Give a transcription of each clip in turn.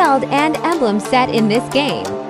world and emblem set in this game.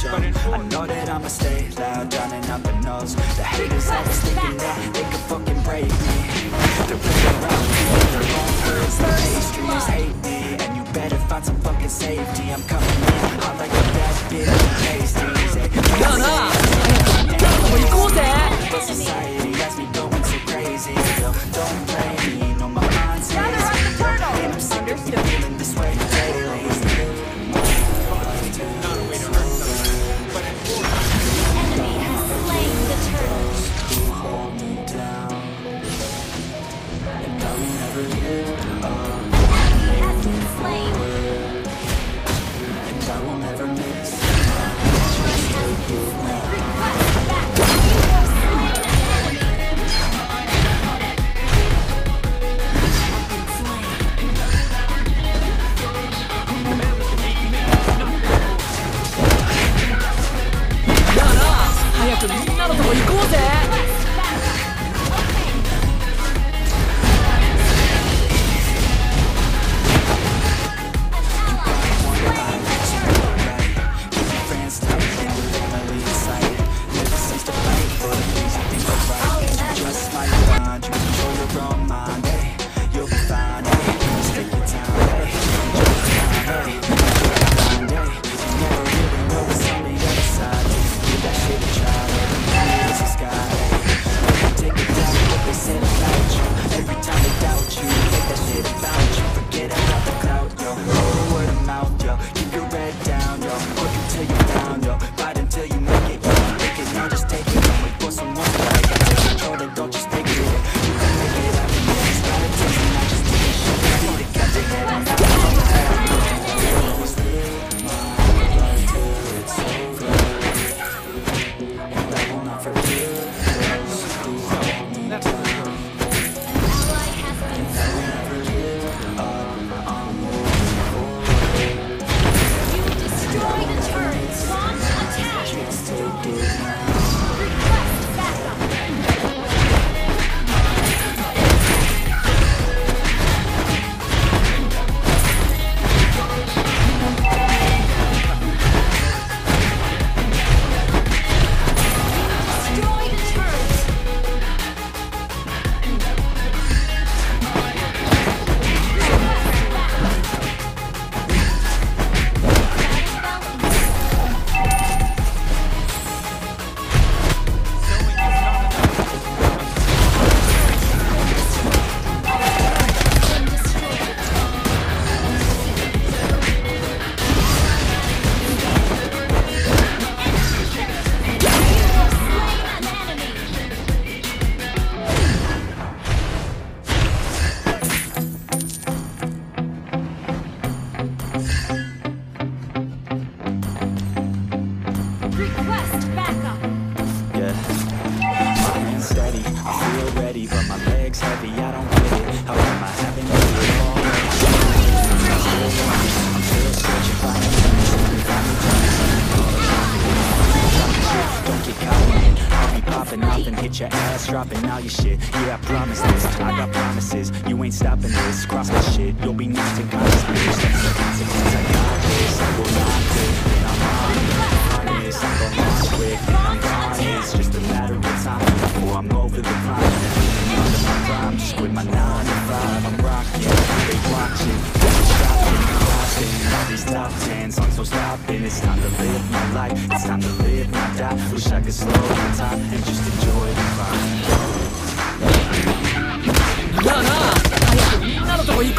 show I know that I'ma stay loud, drowning out the nose The haters always thinking that they could fucking break me. They're running around me, their own hurts, the mainstreams hate me. And you better find some fucking safety, I'm coming in hot like a bad bitch. With pasties No, no, we're I will never dropping all your shit. Yeah, I promise this. I got promises. You ain't stopping this. Cross my shit. You'll be knocked unconscious, bitch. That's the consequence. I got this. I will not quit. And I'm on this. I'm gonna launch quick. And I'm gone. It's just a matter of time before I'm over the line. under my prime Just quit my 9 to 5 I'm these top 10 songs, so stopping It's time to live my life It's time to live, not die Wish I could slow down time And just enjoy the climb なあなあ早くみんなのとこ行こう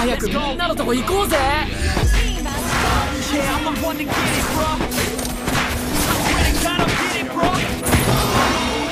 早くみんなのとこ行こうぜ Yeah, I'm the one to get it, bro. I swear to God, I'm getting, bro.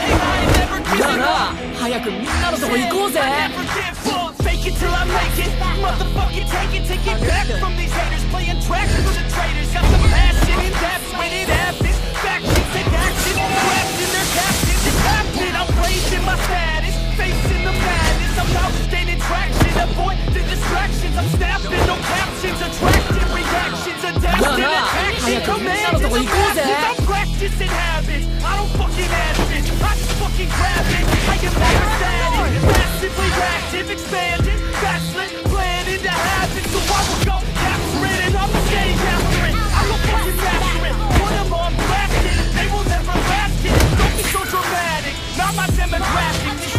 And I ain't never なあ giving な up. あ早くみんなのとこ行こうぜ I never give up. Fake it till I make it. Motherfucking take it, take it back from these haters. Playing tracks for the traitors. Got the passion and that's when it happens. Factions take action. Trapped in their captions. It's happening. I'm raising my status. Facing the madness. I'm out gaining traction. Avoid the distractions. I'm snapping. No captions. Attracting reactions. Adapting. Nah, nah. Attacking. Hayır, Commands. bunlar da uygun. I'm practicing habits. I don't fucking ask it. I just fucking grab it. I am never static. Massively active, expanding. Backslid, planning to. So I will go capture it and I'm stay after it. I will fucking master it. Put them on blasting. They will never last it. Don't be so dramatic. Not my demographic.